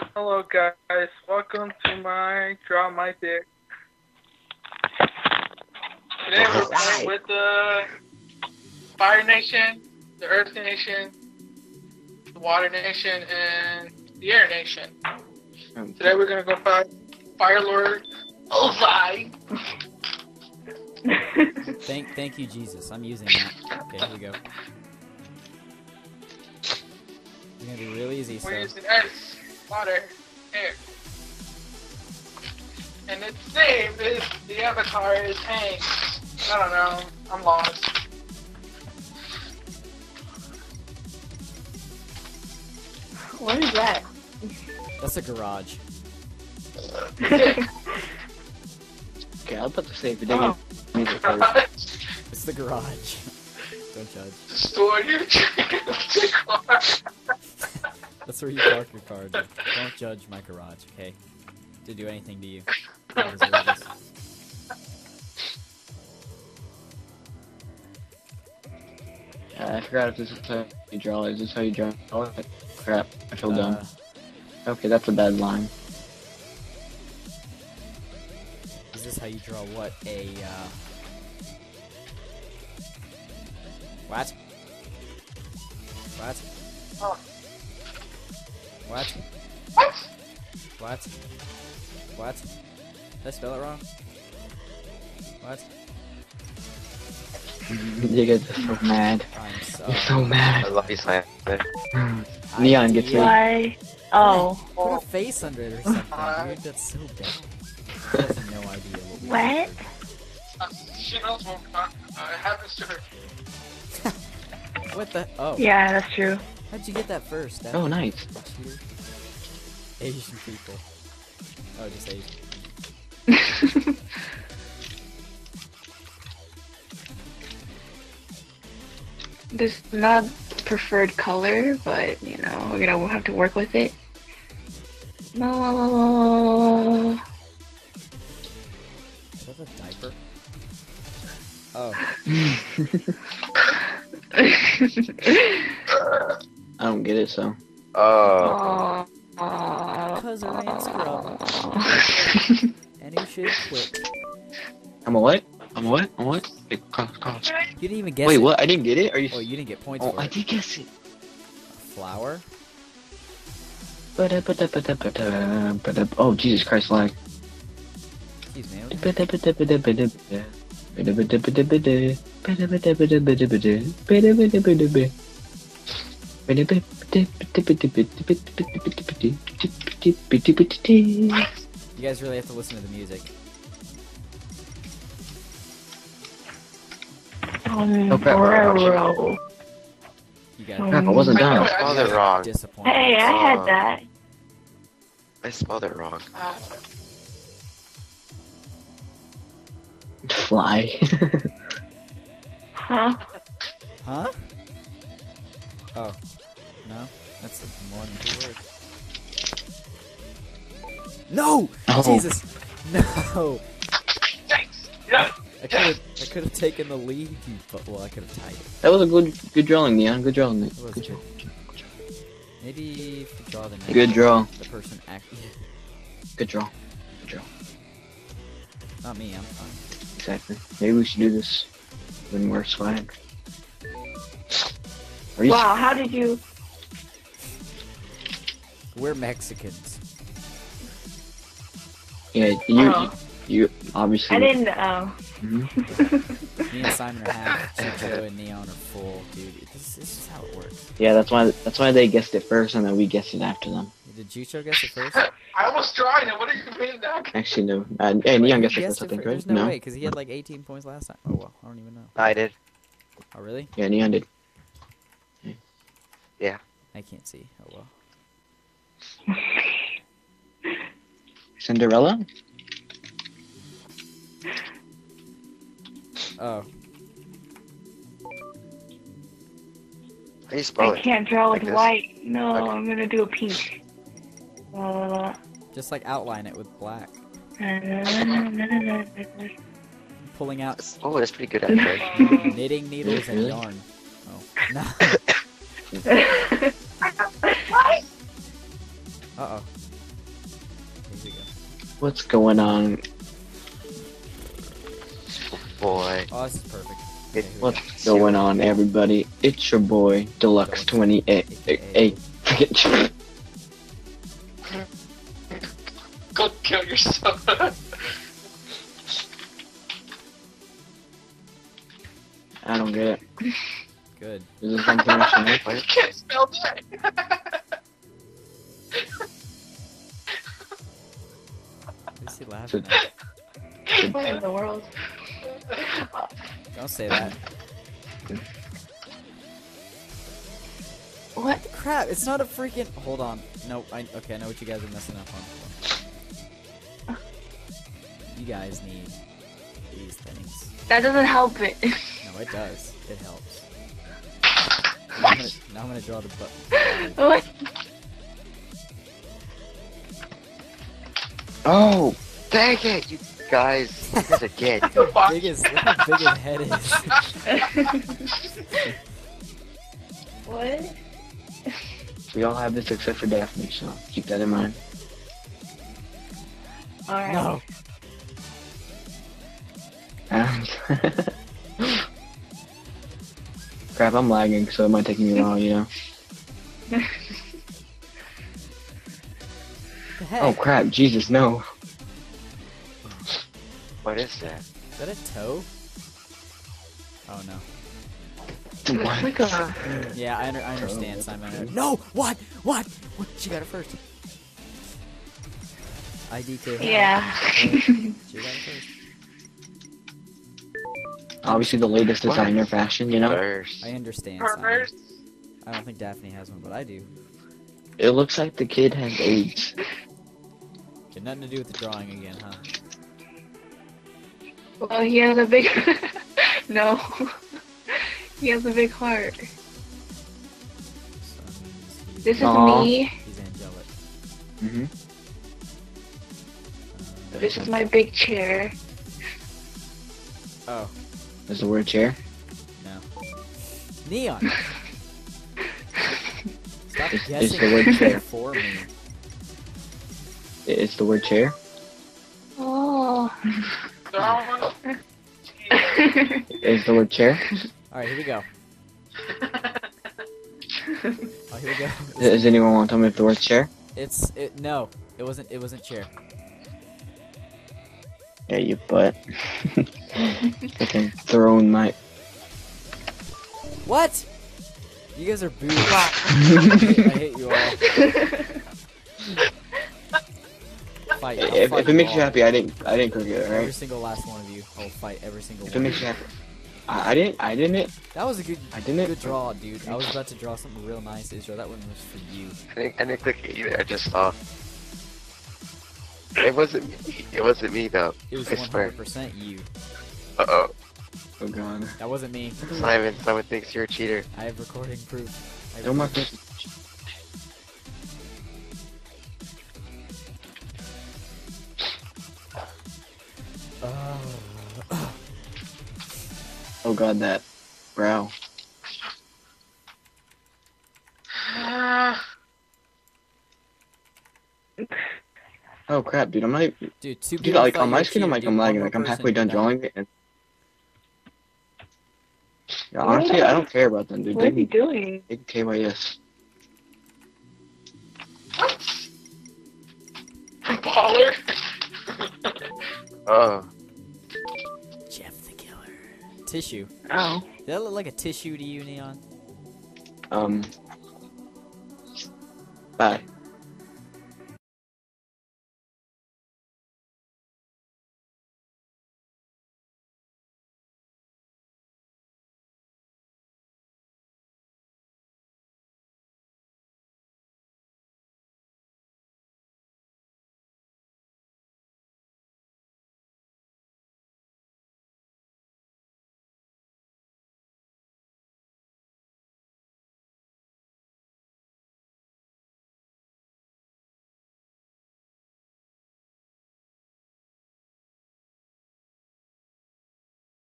Hello guys, welcome to my Draw My Dick. Today we're playing with the Fire Nation, the Earth Nation, the Water Nation, and the Air Nation. Today we're gonna go fight Fire Lord Ozai. Thank, thank you, Jesus. I'm using that. Okay, here we go. It's gonna be real easy. So We're using Earth, Water, Air. And its name is, the avatar is Aang. I don't know, I'm lost. What is that? that's a garage. Okay, I'll put the save video Oh. music first. It's the garage. Don't judge. Store your chicken car. That's where you park your car. Don't, don't judge my garage, okay? To do anything to you. I. Uh, I forgot if this is how you draw. Is this how you draw? Oh, crap. I feel dumb. Uh, Okay, that's a bad line. is this how you draw what? A, uh... What? What? Oh. What? What? What? What? Did I spell it wrong? What? you guys are so mad. I'm so... You're so mad. I love you, Slam. Neon gets me. Why? Oh. Put a face under it or something, dude. That's so bad. He has no idea what we What? She knows what uh, happens to her. What the? Oh. Yeah, that's true. How'd you get that first? That Oh, nice. Asian people. Oh, just Asian. This is not preferred color, but you know we're gonna have to work with it. No. Is that a diaper? Oh, I don't get it, so. Oh, Cause her name's Scrub. and you should quit. I'm a what? I'm a what? I'm a what? Wait, call, call. You didn't even guess Wait, it. what? I didn't get it? Are you. Oh, you didn't get points Oh, for I it. did guess it. Flower? Oh, Jesus Christ, lag. Excuse me. You guys really have to listen to the music. Um, Oh, crap. Bororo. You guys Crap, I wasn't done. I spelled it wrong. Hey, I had Uh, that. I spelled it wrong. Uh, Fly. Huh? Huh? Oh. No? That's two words. No! Oh. Jesus! No! thanks. Yeah. I could have I could have taken the lead, but well, I could have tied it. That was a good good drawing, Neon. Good drawing, mate. It was Good good. draw. Maybe if you draw the next Good draw. the person act Good draw. Good draw. not me, I'm fine. Exactly. Maybe we should do this when we're swag. Wow, how did you? We're Mexicans. Yeah, you, Oh. you, you obviously. I didn't. Oh. Mhm. Me and Simon are half, Chicho and Neon are full, dude. This, this is how it works. Yeah, that's why. That's why they guessed it first, and then we guessed it after them. Did Jucho guess it first? I almost tried it. What are you mean now? Actually, no. Uh, hey, Neon Wait, guessed it first, I think, right? There's no, No. way, because he had like 18 points last time. Oh well, I don't even know. I did. Oh really? Yeah, Neon did. Yeah. I can't see. Oh well. Cinderella. Oh, How you spell I it? can't draw with Like this? white. No, Okay. I'm gonna do a pink. Just like outline it with black. Pulling out Oh, that's pretty good actually. knitting needles and yarn. Oh no. Uh oh. What's going on? Boy. Oh, this is perfect. Okay, here go. What's going on, everybody? It's your boy, Deluxe 28. Hey, Go kill yourself. I don't get it. Good. Is this something I should know? I can't spell that. Who's he laughing at? What in the world? Don't say that. What? Crap, it's not a freaking. Hold on. No, I. Okay, I know what you guys are messing up on. You guys need these things. That doesn't help it. No, it does. It helps. Now I'm gonna, now I'm gonna draw the button. what? Oh, dang it, you guys. You guys again. Biggest, look how big his head is. What? We all have this except for Daphne, so keep that in mind. Alright. No. Crap, I'm lagging, so it might take me a while, you know. The heck? Oh crap, Jesus, no. What is that? Is that a toe? Oh no. What? like a. Yeah, I, under, I understand, Simon. No! What? What? What? She got it first. IDK. Yeah. She got it first. Obviously the latest designer fashion, you know. First. I understand, Simon. First. I don't think Daphne has one, but I do. It looks like the kid has AIDS. Got nothing to do with the drawing again, huh? well, he has a big. no. he has a big heart. So that means he's, This is Aw. me. he's angelic. Mm hmm. Uh, This is my big chair. oh, Is the word chair? no. Neon! Stop It's- it's guessing the word chair. for me. It's the word chair. Oh. They're all on Is the word chair? Alright, here we go. Oh, here we go. Does anyone want to tell me if the word chair? It's it. No, it wasn't. It wasn't chair. Yeah, you butt. Fucking throwing my. What? You guys are booed. I, hate, I hate you all. Fight. I'll If, fight if it makes you happy, I didn't. I didn't cook it, right. Every single last one of you. I'll fight every single If one. it makes you happy, I, I didn't. I didn't. That was a good, I didn't. good draw, dude. I was about to draw something real nice, Israel. That one was for you. I didn't, I didn't click it either. I just saw. It wasn't me. It wasn't me though. It was 100% you. Uh oh. Oh god. That wasn't me. Simon, someone thinks you're a cheater. I have recording proof. I have No more. Oh god, that brow. Oh crap, dude. I'm not. Even, Dude, two dude, like on my were screen, I'm like dude. I'm lagging. Like I'm halfway done drawing it. And... Yeah, honestly, I don't care about them, dude. What They is he can, doing? they can KYS. baller. Oh. Jeff the Killer. Tissue. Oh. Did that look like a tissue to you, Neon? Um. Bye.